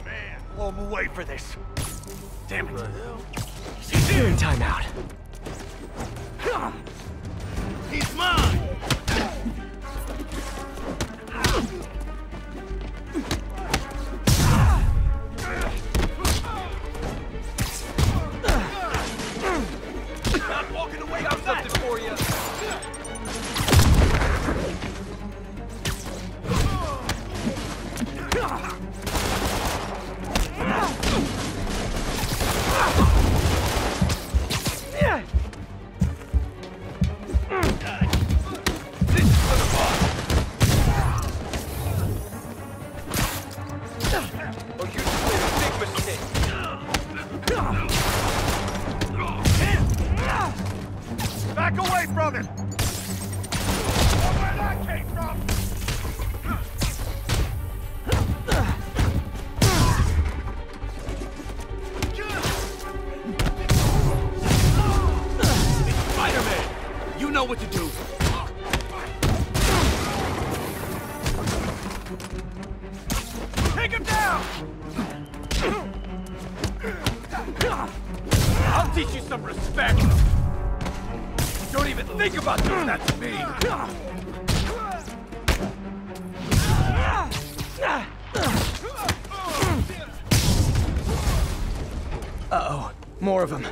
a man. Blow him away for this. Damn it. Doing timeout. He's mine! From him! Don't even think about doing that to me! Uh-oh. More of them.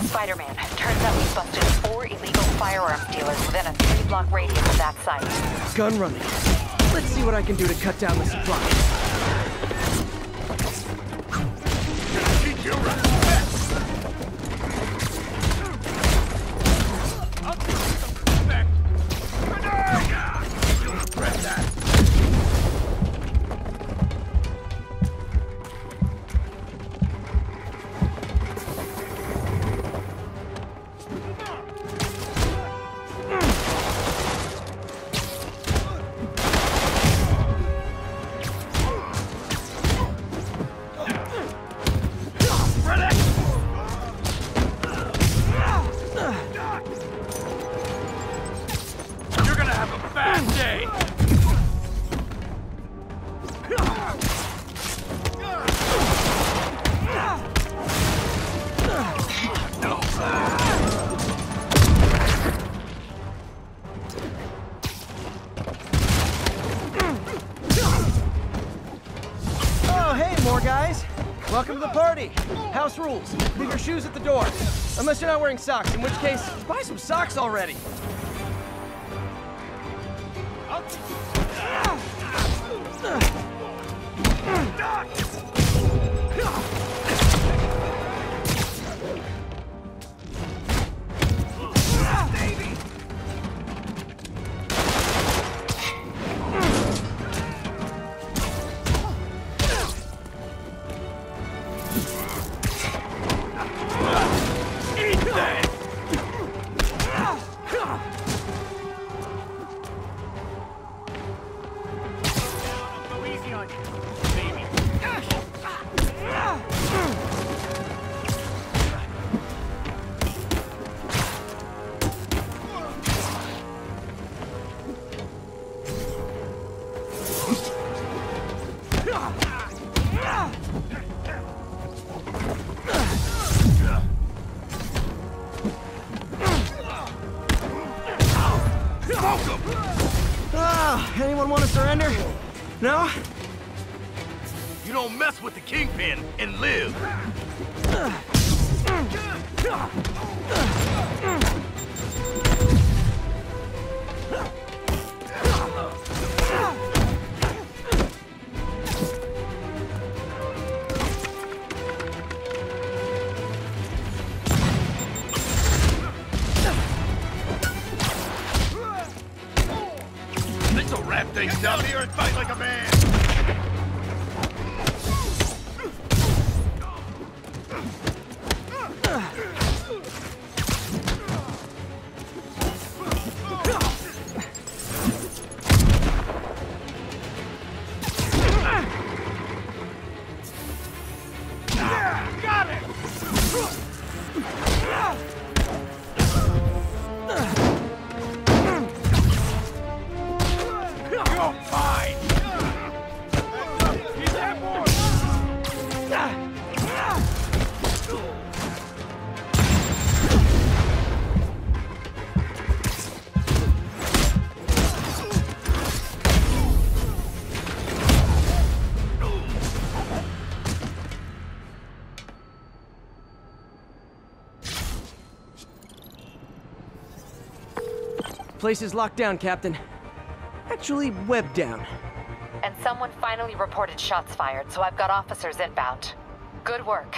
Spider-Man, turns out we busted four illegal firearms dealers within a three-block radius of that site. Gun running. Let's see what I can do to cut down the supply. More guys. Welcome to the party. House rules. Leave your shoes at the door. Unless you're not wearing socks, in which case, buy some socks already. Smoke 'em! Ah, anyone want to surrender? No? You don't mess with the Kingpin and live! Up here and fight like a man! Place is locked down, Captain. Actually, webbed down. And someone finally reported shots fired, so I've got officers inbound. Good work.